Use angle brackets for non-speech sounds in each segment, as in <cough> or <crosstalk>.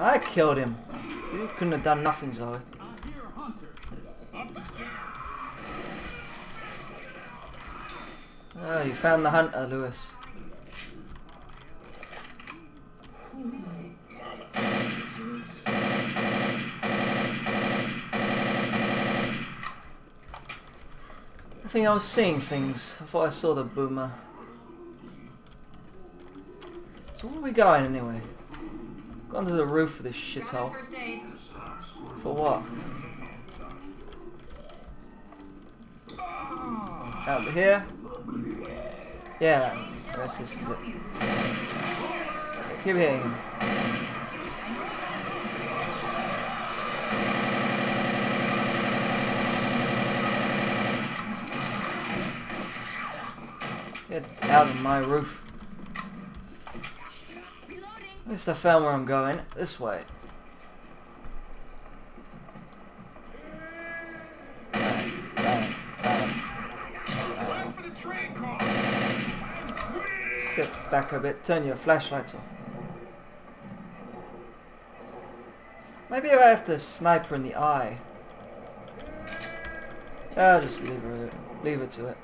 I killed him. You couldn't have done nothing, Zoey. Oh, you found the hunter, Lewis. I think I was seeing things. I thought I saw the boomer. So where are we going anyway? Gone to the roof of this shithole. For what? Out here? Yeah, I guess this is it. Keep hitting. Get out of my roof. At least I found where I'm going. This way. Step back a bit. Turn your flashlights off. Maybe I have to sniper in the eye. I'll just leave her. Leave it to it.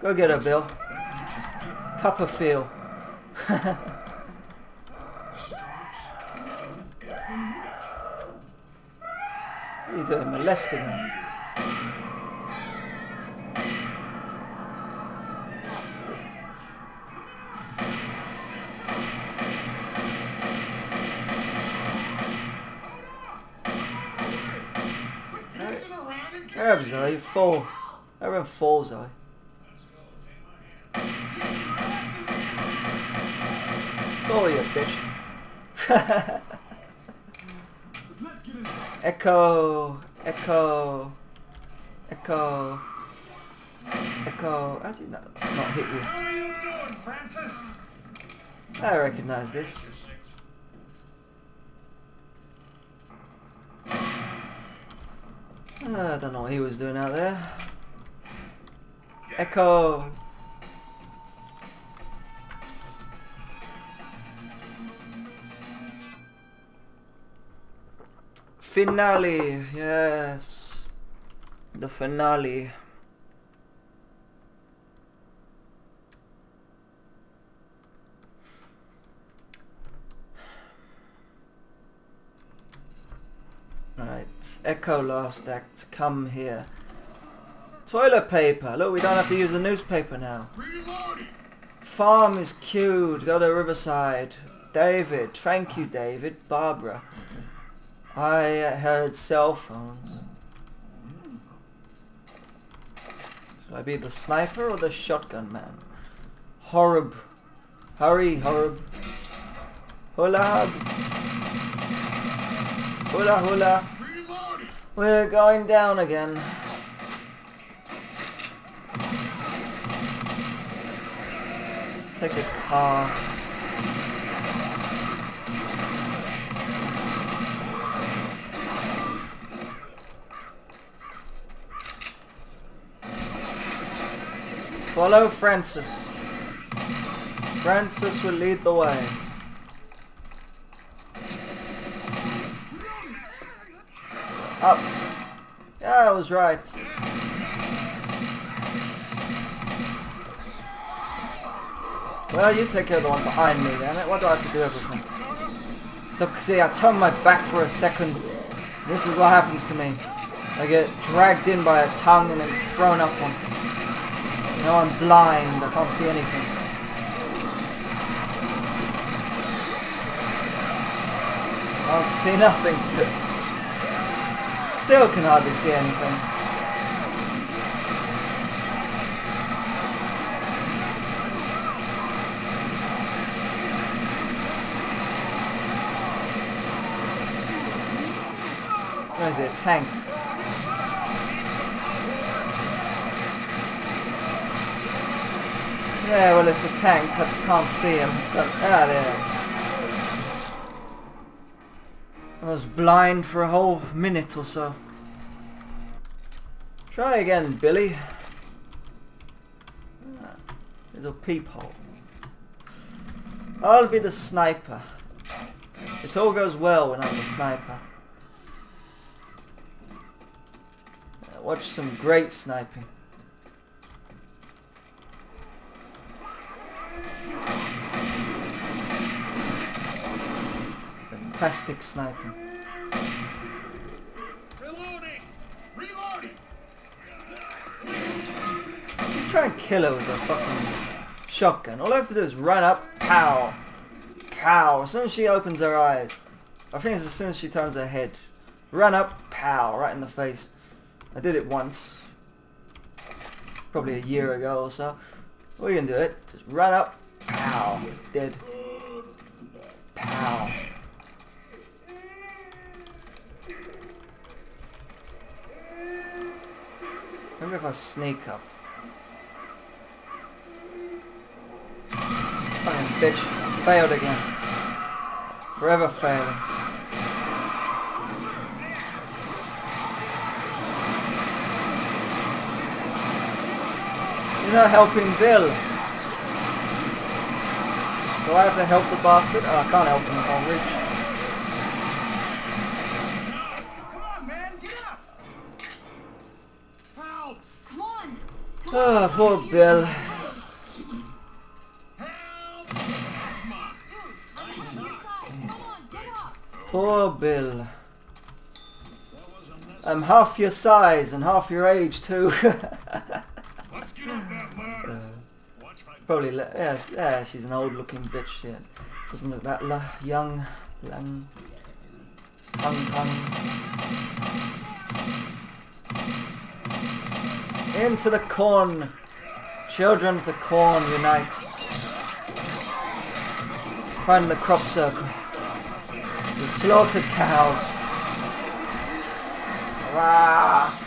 Go get her, Bill. Cup of feel. <laughs> you doing? Molesting Zoey. Fall. Everyone fall, Zoey. Fall, you bitch. <laughs> let's get inside. Echo. Echo. Echo. Echo. How did not, not hit you? How are you doing, Francis? I recognize this. I don't know what he was doing out there. Echo. Finale, yes. The finale. Right, Echo last act, come here. Toilet paper, look we don't have to use the newspaper now. Farm is queued, go to Riverside. David, thank you David. Barbara. I had cell phones. Should I be the sniper or the shotgun man? Horrib. Hurry, Horrib. Hula hub. Hula hula. We're going down again. Take a car. Follow Francis. Francis will lead the way. Up. Yeah, I was right. Well, you take care of the one behind me then. Why do I have to do everything? Look, see, I turn my back for a second. This is what happens to me. I get dragged in by a tongue and then thrown up on. Now I'm blind. I can't see anything. I can't see nothing. <laughs> Still can hardly see anything. Where is it? Tank. Yeah, well it's a tank. I can't see him. But, ah, there. I was blind for a whole minute or so. Try again, Billy. Ah, a peephole. I'll be the sniper. It all goes well when I'm the sniper. Watch some great sniping. Fantastic sniper. Reloading! Reloading! Just try and kill her with a fucking shotgun. All I have to do is run up, pow, pow. As soon as she opens her eyes, I think it's as soon as she turns her head. Run up, pow, right in the face. I did it once, probably a year ago or so. You gonna do it? Just run up, pow, dead. Pow. Maybe if I sneak up. Fucking bitch. Failed again. Forever failing. You're not helping Bill. Do I have to help the bastard? Oh, I can't help him if I'm rich. Come on, man, get up! Help! Come on. Come Oh, on, poor you- Bill. Help! Dude, I'm on your side. Get up. Poor Bill. Was unnecessary. I'm half your size and half your age too. My <laughs> uh, Probably, yes, yeah, she's an old looking bitch, yeah. Doesn't look that young, young, young, young. Into the corn. Children of the corn unite. Find the crop circle. The slaughtered cows. Rah!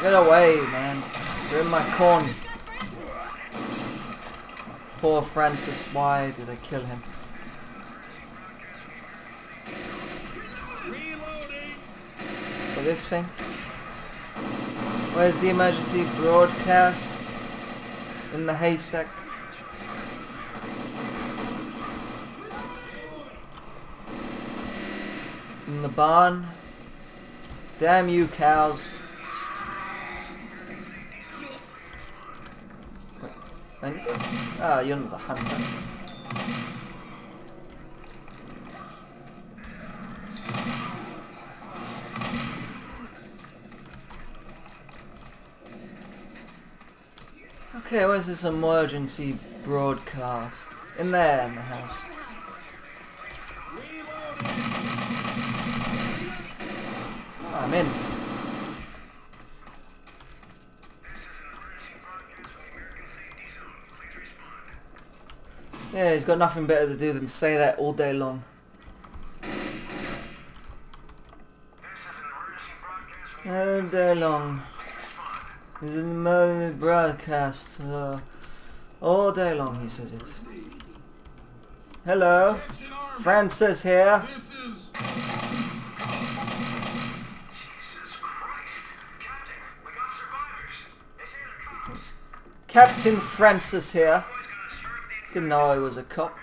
Get away, man. You're in my corn. Poor Francis, why did they kill him? reloading! For this thing? Where's the emergency broadcast? In the haystack? In the barn? Damn you cows. Thank you. Ah, you're not the hunter. Okay, where's this emergency broadcast? In there, in the house. Ah, I'm in. Yeah, he's got nothing better to do than say that all day long. All day long. This is emergency broadcast. Uh, all day long he says it. Hello, Francis here. Captain, Francis here. Didn't know I was a cop.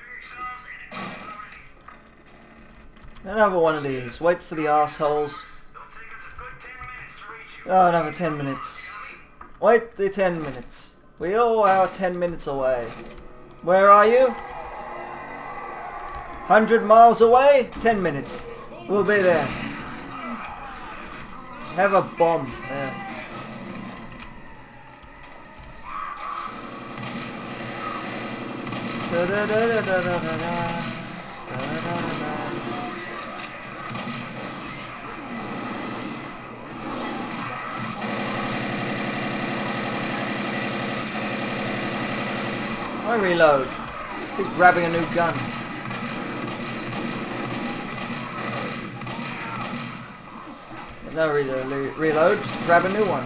Another one of these. Wait for the assholes. It'll take us a good 10 minutes to reach you. Oh, another 10 minutes. Wait the 10 minutes. We all are 10 minutes away. Where are you? 100 miles away? 10 minutes. We'll be there. Have a bomb there. Da-da-da-da-da-da-da. Da-da-da-da-da. Reload. Just keep grabbing a new gun. No reload, reload, just grab a new one.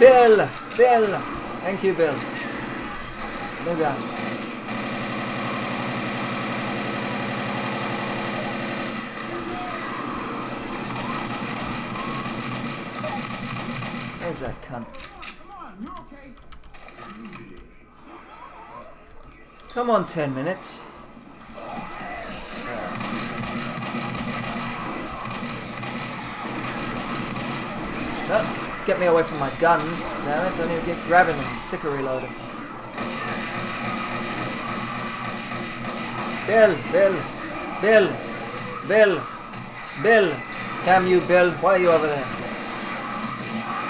Bill! Bill! Thank you, Bill. New gun. Where's that cunt? Come on, 10 minutes. Oh, get me away from my guns. Damn it, don't even get grabbing them. Sick of reloading. Bill, Bill, Bill, Bill, Bill. Damn you, Bill. Why are you over there?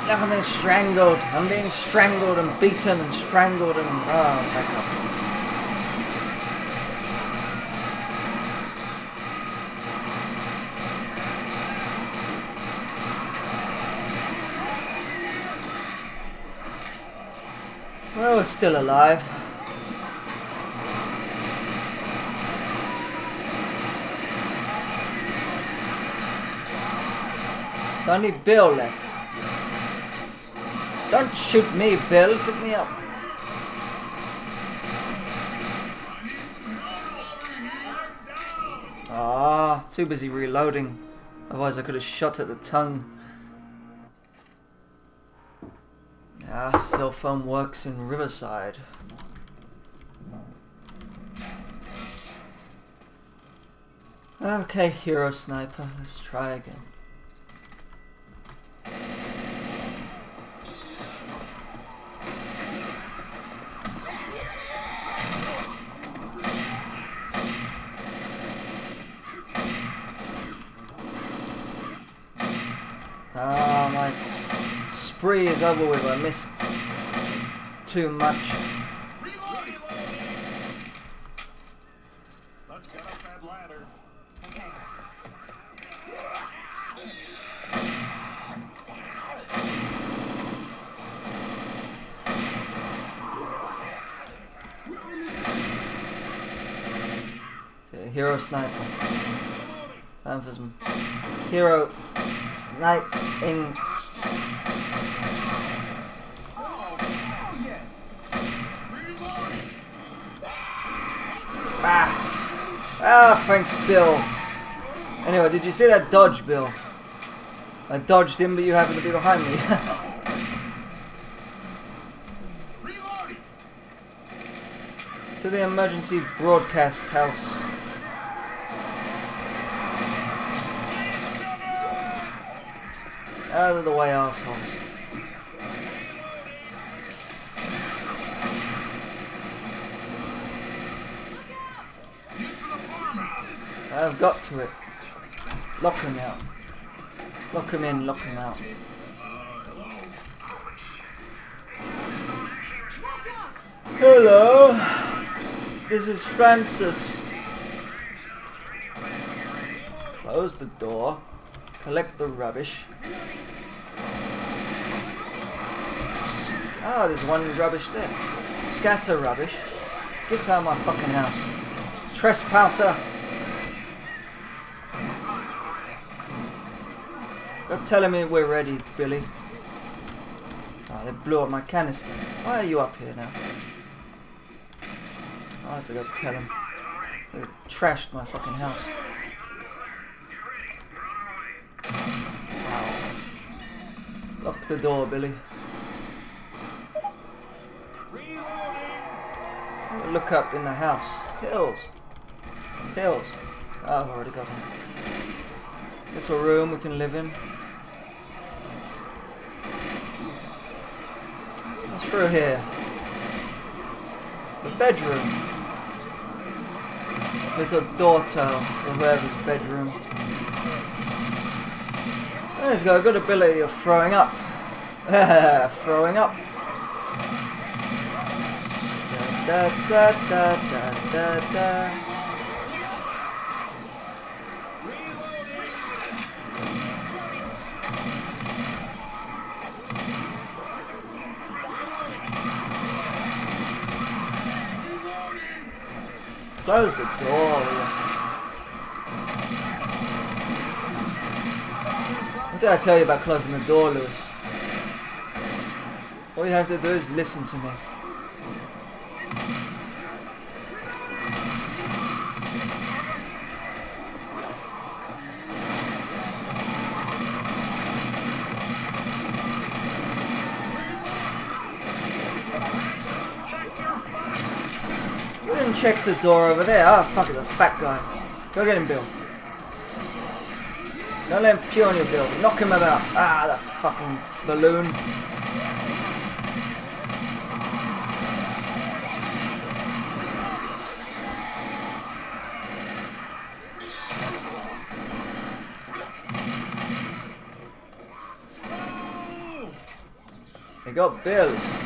I'm being strangled. I'm being strangled and beaten and strangled and... Oh, back up. Well, we're still alive. There's only Bill left. Don't shoot me, Bill. Pick me up. Ah, too busy reloading. Otherwise I could have shot at the tongue. Ah, cell phone works in Riverside. Okay, hero sniper, let's try again. My spree is over with. I missed too much. Reloading. Let's get up that ladder. Okay, hero sniper. Time for some hero sniping. Ah, thanks, Bill. Anyway, did you see that dodge, Bill? I dodged him, but you happened to be behind me. <laughs> To the emergency broadcast house. Out of the way, assholes. I've got to it. Lock him out. Lock him in, lock him out. Hello. This is Francis. Close the door. Collect the rubbish. Ah, there's one rubbish there. Scatter rubbish. Get out of my fucking house. Trespasser. You're telling me we're ready, Billy. Oh, they blew up my canister. Why are you up here now? I forgot to tell him. They trashed my fucking house. Wow. Lock the door, Billy. A look up in the house. Pills. Pills. Oh, I've already got them. Little room we can live in. Through here? The bedroom. Little daughter or whoever's bedroom. He's got a good ability of throwing up. <laughs> throwing up. Da da da da da da. Close the door. What did I tell you about closing the door, Lewis? All you have to do is listen to me. Check the door over there. Oh, fuck it, the fat guy. Go get him, Bill. Don't let him pee on you, Bill. Knock him about. Ah, that fucking balloon. They got Bill.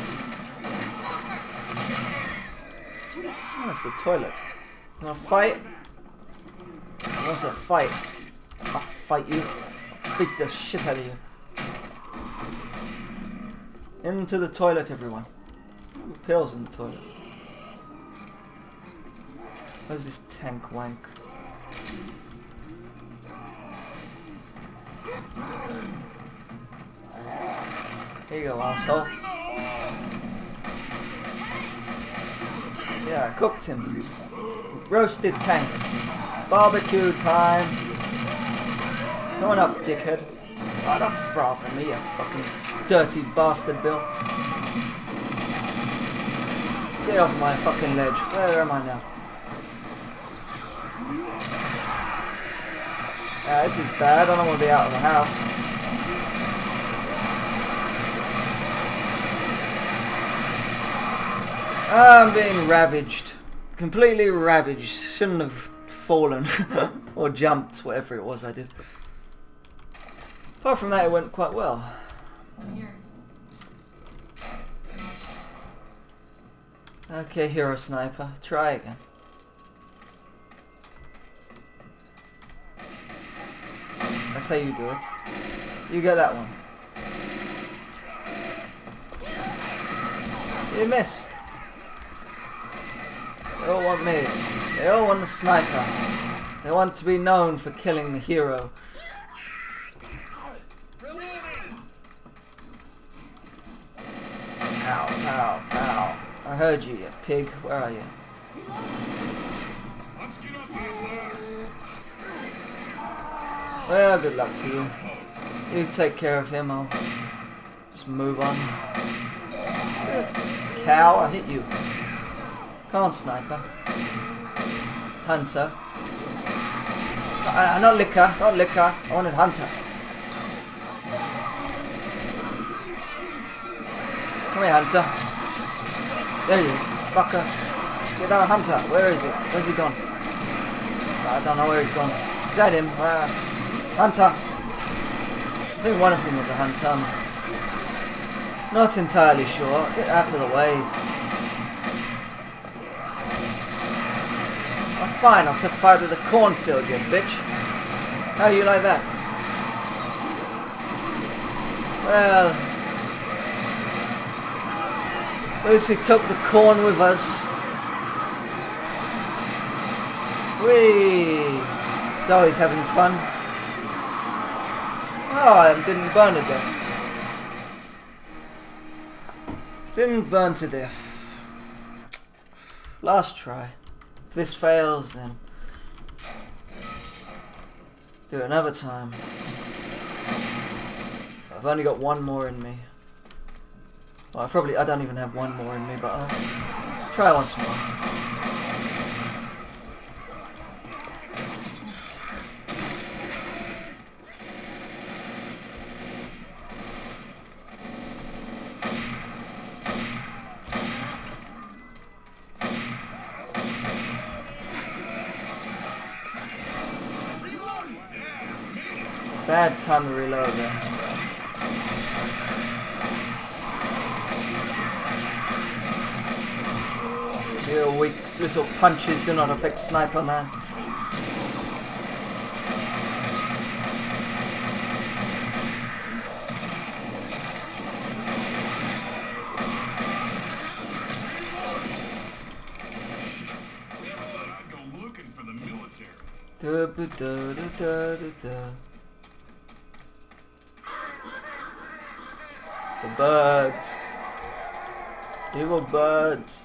The toilet. Wanna fight? What's a fight? I'll fight you. I'll beat the shit out of you. Into the toilet, everyone. Pills in the toilet. Where's this tank wank? Here you go, asshole. Yeah, cooked him. Roasted tank. Barbecue time. Come on up, dickhead. Oh, don't up at me, you fucking dirty bastard, Bill. Get off my fucking ledge. Where am I now? Yeah, this is bad. I don't want to be out of the house. I'm being ravaged. Completely ravaged. Shouldn't have fallen. <laughs> or jumped, whatever it was I did. Apart from that, it went quite well. Here. Okay, hero sniper. Try again. That's how you do it. You get that one. You missed. They all want me. They all want the sniper. They want to be known for killing the hero. Ow, ow, ow. I heard you, you pig. Where are you? Well, good luck to you. You take care of him, I'll just move on. Cow, I hit you. Come on, sniper. Hunter. Uh, not liquor, not liquor. I wanted hunter. Come here, hunter. There you, fucker. Get down, hunter. Where is he? Where's he gone? I don't know where he's gone. Is that him? Uh, hunter. I think one of them was a hunter. Not entirely sure. Get out of the way. Fine, I'll set fire to the cornfield, you bitch. How do you like that? Well, at least we took the corn with us. Whee! Zoey's having fun. Oh, I didn't burn to death. Didn't burn to death. Last try. This fails, then do it another time. I've only got one more in me. Well, I probably I don't even have one more in me, but I'll try once more. Time to reload there. Your weak little punches do not affect Sniper Man. I'd go looking for the military. birds. Evil birds.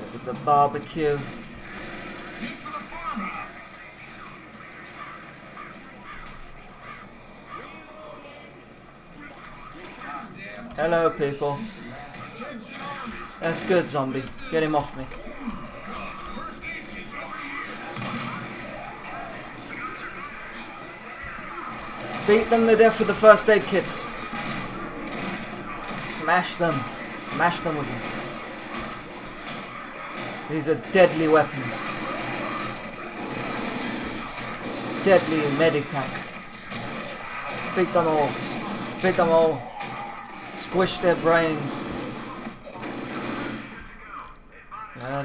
Look at the barbecue. Hello people. That's good, zombie. Get him off me. Beat them to death with the first aid kits. Smash them. Smash them with them. These are deadly weapons. Deadly medipack. Beat them all. Beat them all. Squish their brains.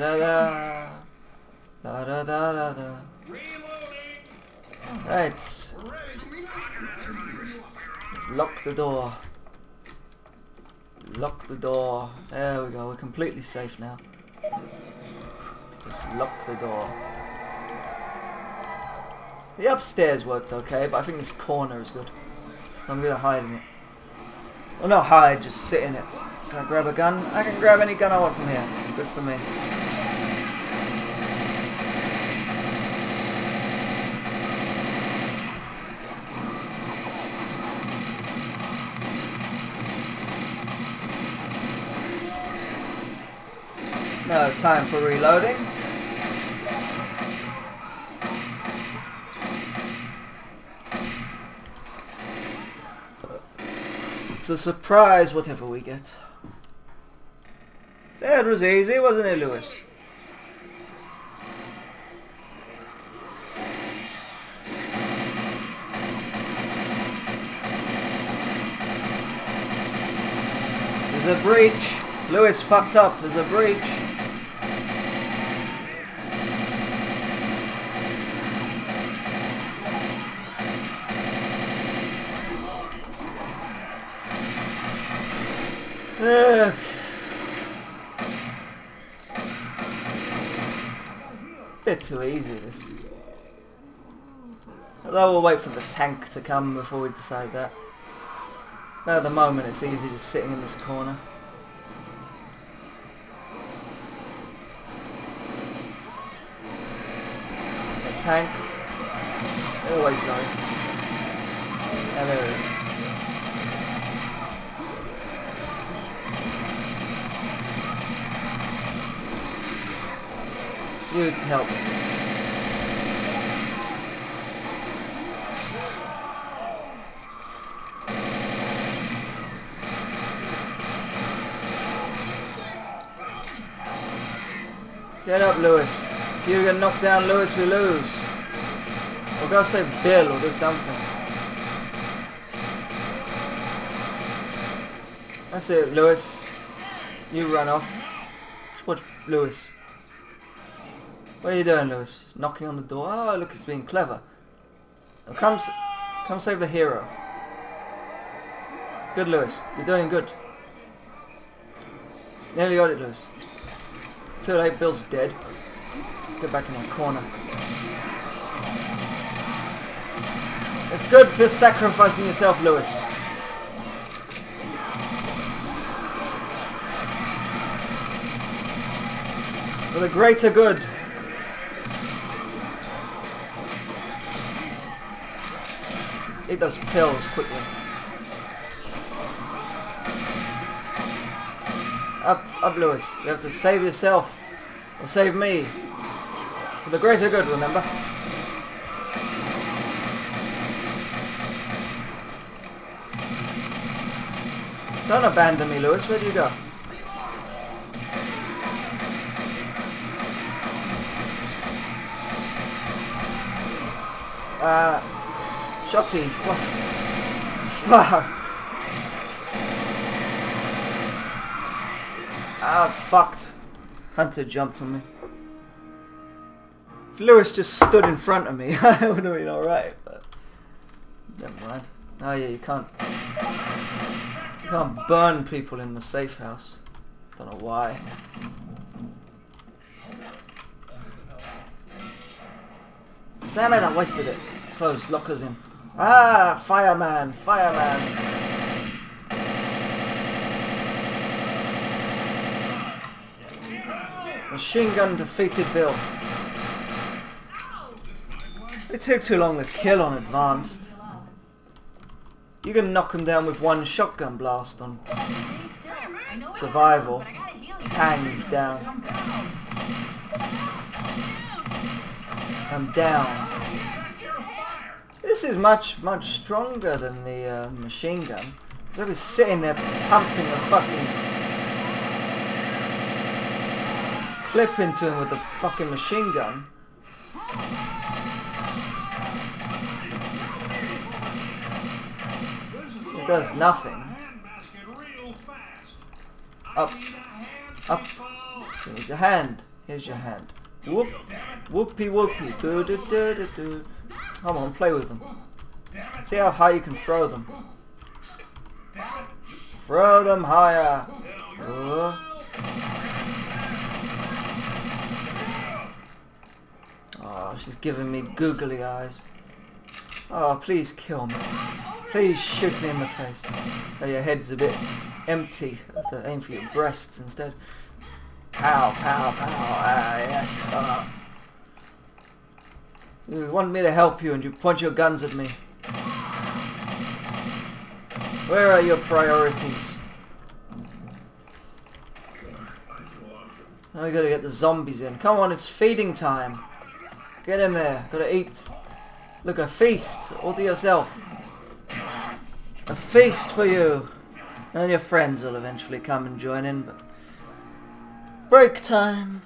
Da da da. Da da da da. Right. Let's lock the door. Lock the door. There we go. We're completely safe now. Just lock the door. The upstairs worked okay, but I think this corner is good. I'm gonna hide in it. Well, not hide, just sit in it. Can I grab a gun? I can grab any gun I want from here. Good for me. Time for reloading. It's a surprise whatever we get. That was easy, wasn't it, Lewis? There's a breach. Lewis fucked up. There's a breach. Wait for the tank to come before we decide that. But at the moment it's easy just sitting in this corner. The tank. Always so. Yeah, there it is. You help. Get up, Lewis. If you get knocked down, Lewis, we lose. Or go save Bill or do something. That's it, Lewis. You run off. Just watch Lewis. What are you doing, Lewis? Knocking on the door? Oh, look, he's being clever. Now come, come save the hero. Good, Lewis. You're doing good. Nearly got it, Lewis. Too late, Bill's dead. Get back in my corner. It's good for sacrificing yourself, Lewis. For the greater good. Eat those pills quickly. Up, Lewis. You have to save yourself. Or save me. For the greater good, remember? Don't abandon me, Lewis. Where do you go? Uh, Shotty. What? <laughs> Fuck. Ah, fucked. Hunter jumped on me. If Lewis just stood in front of me, <laughs> I would have been alright, but... Never mind. Oh yeah, you can't... You can't burn people in the safe house. Don't know why. Damn it, I wasted it. Close, lockers in. Ah, fireman, fireman. Machine gun defeated Bill. It took too long to kill on advanced. You can knock him down with one shotgun blast on survival. Hangs down. I'm down. This is much, much stronger than the uh, machine gun. So I was sitting there pumping a fucking clip into him with the fucking machine gun. It does nothing. Up, up. Here's your hand. Here's your hand. Whoop, whoopee whoopee. Do do do do do. Come on, play with them. See how high you can throw them. Throw them higher. Oh. She's giving me googly eyes. Oh, please kill me. Please shoot me in the face. Oh, your head's a bit empty. To aim for your breasts instead. Pow, pow, pow. Ah, yes. Uh. You want me to help you and you point your guns at me. Where are your priorities? Now we gotta get the zombies in. Come on, it's feeding time. Get in there. Gotta eat. Look, a feast all to yourself. A feast for you. And your friends will eventually come and join in, but... Break time.